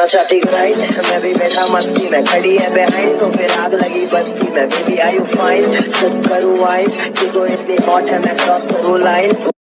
करना चाहती ग्राइंड मैं भी बैठा मस्ती में, खड़ी है बिहाइंड तो फिर आग लगी बस्ती में। बेबी आई यू फाइन सब करूँ वाइन तू तो इतनी हॉट है, मैं क्रॉस करूँ लाइन